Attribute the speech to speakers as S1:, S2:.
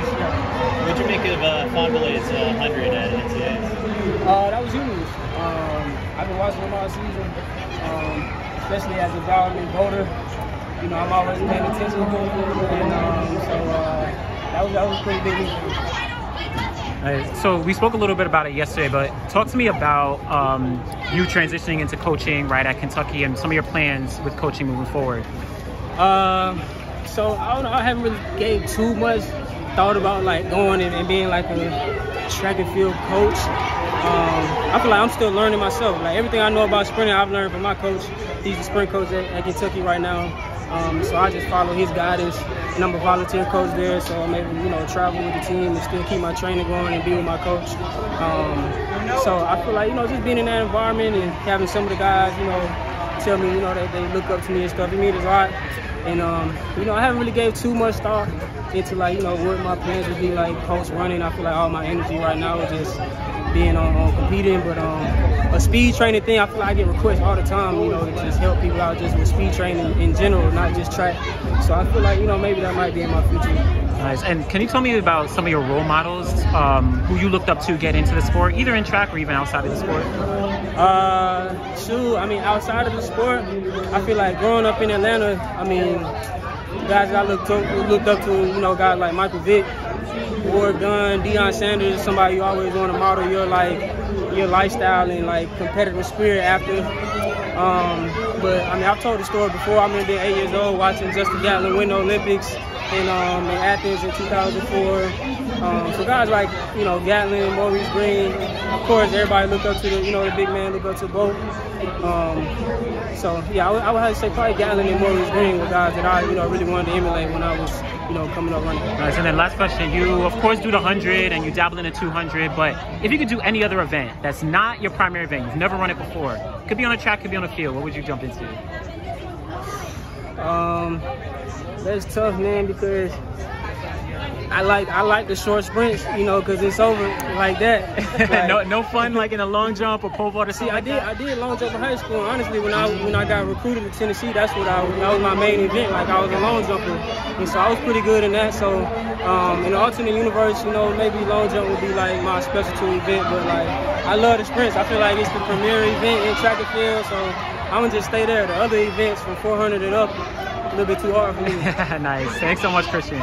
S1: coach. Yeah.
S2: What'd you make of uh, Fondelay's uh, 100 at NCAAs?
S1: Uh, that was huge. Um, I've been watching him all season, um, especially as a development voter. You know, I'm always paying attention, and um, so uh, that was that was pretty big week.
S3: Uh, so we spoke a little bit about it yesterday, but talk to me about um, you transitioning into coaching right at Kentucky and some of your plans with coaching moving forward.
S1: Um, so I don't know. I haven't really gave too much thought about like going and, and being like a track and field coach. Um, I feel like I'm still learning myself. Like everything I know about sprinting, I've learned from my coach. He's the sprint coach at, at Kentucky right now. Um, so I just follow his guidance, and I'm a volunteer coach there. So I'm able, you know, travel with the team and still keep my training going and be with my coach. Um, so I feel like you know, just being in that environment and having some of the guys, you know, tell me, you know, that they look up to me and stuff. It means a lot. And um, you know, I haven't really gave too much thought into like, you know, what my plans would be like post running. I feel like all my energy right now is just being on, on competing, but um, a speed training thing, I feel like I get requests all the time, you know, to just help people out just with speed training in general, not just track. So I feel like, you know, maybe that might be in my future.
S3: Nice. And can you tell me about some of your role models um, who you looked up to get into the sport, either in track or even outside of the sport?
S1: Uh, shoot, I mean, outside of the sport, I feel like growing up in Atlanta, I mean, guys I looked up, looked up to, you know, guys like Michael Vick, Warrick Dunn, Deion Sanders, somebody you always want to model your like your lifestyle and like competitive spirit after. Um, but I mean, I've told the story before. I remember being eight years old watching Justin Gatlin win the Olympics in um, in Athens in 2004. Um, so guys like you know Gatlin, Maurice Greene, of course everybody looked up to the you know the big man look up to both. Um, so yeah, I would, I would have to say probably Gatlin and Maurice Greene were guys that I you know really wanted to emulate when I was you know coming up running.
S3: Nice. And then last question, you of course do the 100 and you dabble in the 200, but if you could do any other event that's not your primary event, you've never run it before, could be on a track, could be on a field, what would you jump into?
S1: Um, that's tough, man, because I like I like the short sprints, you know, because it's over like that. Like,
S3: no, no fun like in a long jump or pole vault or
S1: See, I did? I did long jump in high school. Honestly, when I when I got recruited to Tennessee, that's what I that was my main event. Like I was a long jumper, and so I was pretty good in that. So um, in the alternate universe, you know, maybe long jump would be like my specialty event. But like I love the sprints. I feel like it's the premier event in track and field. So I'm gonna just stay there. The other events from 400 and up, a little bit too hard for me.
S3: nice. Thanks so much, Christian.